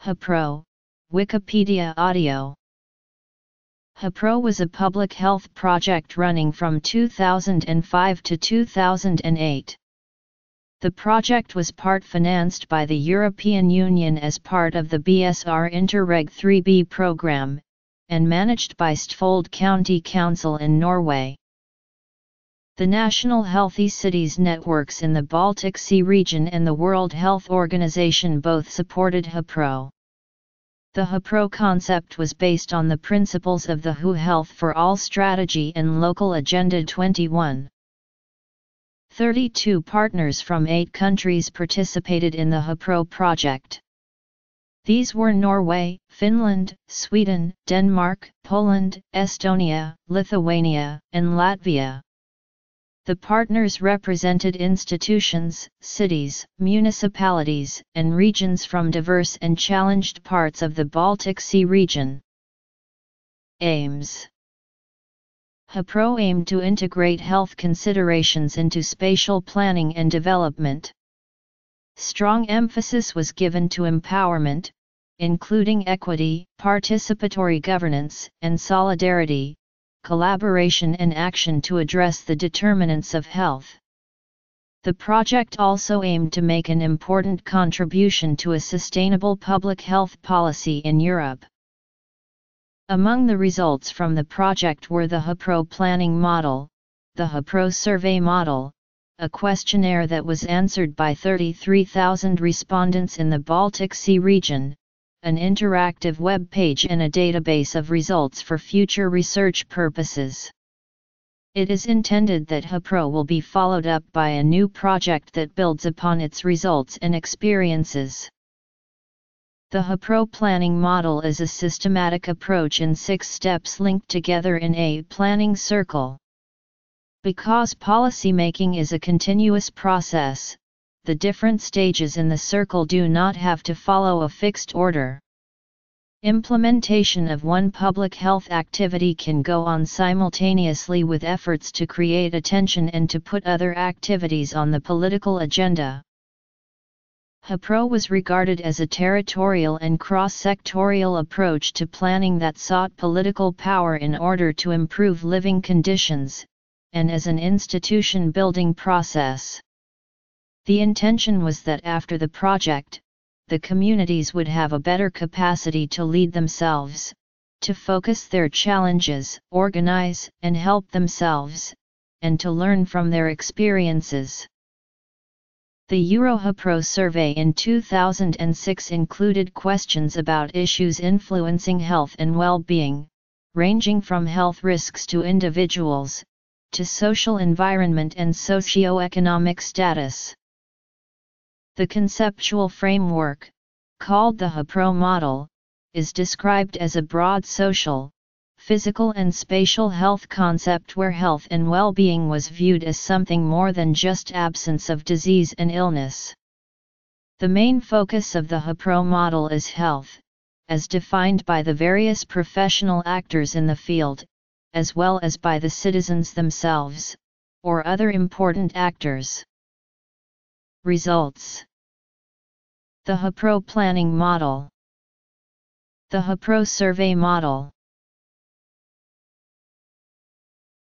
HEPRO, Wikipedia Audio HEPRO was a public health project running from 2005 to 2008. The project was part financed by the European Union as part of the BSR Interreg 3B program, and managed by Østfold County Council in Norway. The National Healthy Cities Networks in the Baltic Sea region and the World Health Organization both supported HEPRO. The HEPRO concept was based on the principles of the WHO Health for All strategy and Local Agenda 21. 32 partners from 8 countries participated in the HEPRO project. These were Norway, Finland, Sweden, Denmark, Poland, Estonia, Lithuania, and Latvia. The partners represented institutions, cities, municipalities, and regions from diverse and challenged parts of the Baltic Sea region. Aims HEPRO aimed to integrate health considerations into spatial planning and development. Strong emphasis was given to empowerment, including equity, participatory governance, and solidarity, collaboration and action to address the determinants of health. The project also aimed to make an important contribution to a sustainable public health policy in Europe. Among the results from the project were the HEPRO planning model, the HEPRO survey model, a questionnaire that was answered by 33,000 respondents in the Baltic Sea region, an interactive web page and a database of results for future research purposes. It is intended that HEPRO will be followed up by a new project that builds upon its results and experiences. The HEPRO planning model is a systematic approach in six steps linked together in a planning circle. Because policymaking is a continuous process, the different stages in the circle do not have to follow a fixed order. Implementation of one public health activity can go on simultaneously with efforts to create attention and to put other activities on the political agenda. HEPRO was regarded as a territorial and cross-sectorial approach to planning that sought political power in order to improve living conditions, and as an institution-building process. The intention was that after the project, the communities would have a better capacity to lead themselves, to focus their challenges, organize and help themselves, and to learn from their experiences. The EuroHEPRO survey in 2006 included questions about issues influencing health and well-being, ranging from health risks to individuals, to social environment and socio-economic status. The conceptual framework, called the HEPRO model, is described as a broad social, physical and spatial health concept where health and well-being was viewed as something more than just absence of disease and illness. The main focus of the HEPRO model is health, as defined by the various professional actors in the field, as well as by the citizens themselves, or other important actors. Results The HEPRO Planning Model. The HEPRO Survey Model